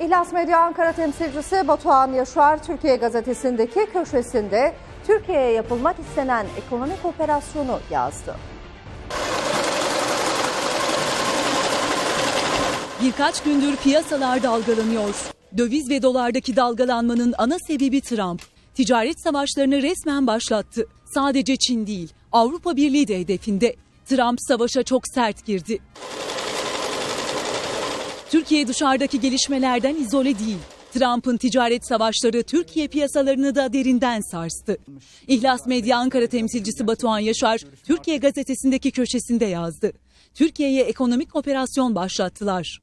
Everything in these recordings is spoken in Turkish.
İhlas Medya Ankara temsilcisi Batuhan Yaşar Türkiye gazetesindeki köşesinde Türkiye'ye yapılmak istenen ekonomik operasyonu yazdı. Birkaç gündür piyasalar dalgalanıyor. Döviz ve dolardaki dalgalanmanın ana sebebi Trump. Ticaret savaşlarını resmen başlattı. Sadece Çin değil, Avrupa Birliği de hedefinde. Trump savaşa çok sert girdi. Türkiye dışarıdaki gelişmelerden izole değil. Trump'ın ticaret savaşları Türkiye piyasalarını da derinden sarstı. İhlas Medya Ankara temsilcisi Batuhan Yaşar, Türkiye gazetesindeki köşesinde yazdı. Türkiye'ye ekonomik operasyon başlattılar.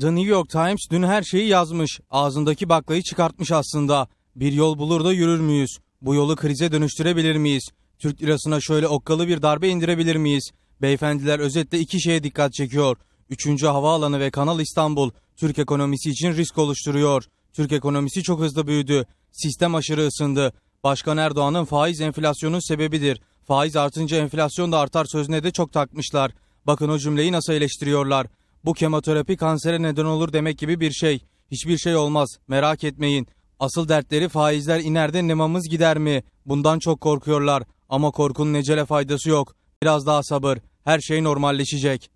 The New York Times dün her şeyi yazmış. Ağzındaki baklayı çıkartmış aslında. Bir yol bulur da yürür müyüz? Bu yolu krize dönüştürebilir miyiz? Türk lirasına şöyle okkalı bir darbe indirebilir miyiz? Beyefendiler özetle iki şeye dikkat çekiyor. Üçüncü havaalanı ve Kanal İstanbul Türk ekonomisi için risk oluşturuyor. Türk ekonomisi çok hızlı büyüdü. Sistem aşırı ısındı. Başkan Erdoğan'ın faiz enflasyonun sebebidir. Faiz artınca enflasyon da artar sözüne de çok takmışlar. Bakın o cümleyi nasıl eleştiriyorlar. Bu kemoterapi kansere neden olur demek gibi bir şey. Hiçbir şey olmaz. Merak etmeyin. Asıl dertleri faizler iner de nemamız gider mi? Bundan çok korkuyorlar. Ama korkunun necele faydası yok. Biraz daha sabır. Her şey normalleşecek.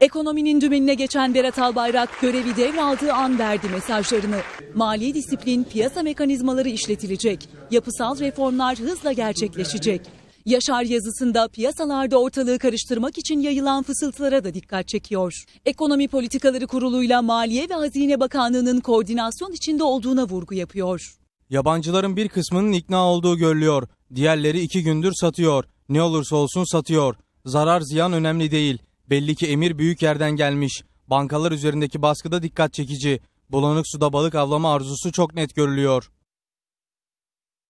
Ekonominin dümenine geçen Berat Albayrak görevi devraldığı an verdi mesajlarını. Mali disiplin, piyasa mekanizmaları işletilecek. Yapısal reformlar hızla gerçekleşecek. Yaşar yazısında piyasalarda ortalığı karıştırmak için yayılan fısıltılara da dikkat çekiyor. Ekonomi Politikaları Kurulu'yla Maliye ve Hazine Bakanlığı'nın koordinasyon içinde olduğuna vurgu yapıyor. Yabancıların bir kısmının ikna olduğu görülüyor. Diğerleri iki gündür satıyor. Ne olursa olsun satıyor. Zarar ziyan önemli değil. Belli ki emir büyük yerden gelmiş. Bankalar üzerindeki baskıda dikkat çekici. Bulanık suda balık avlama arzusu çok net görülüyor.